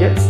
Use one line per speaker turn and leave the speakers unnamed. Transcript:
Jetzt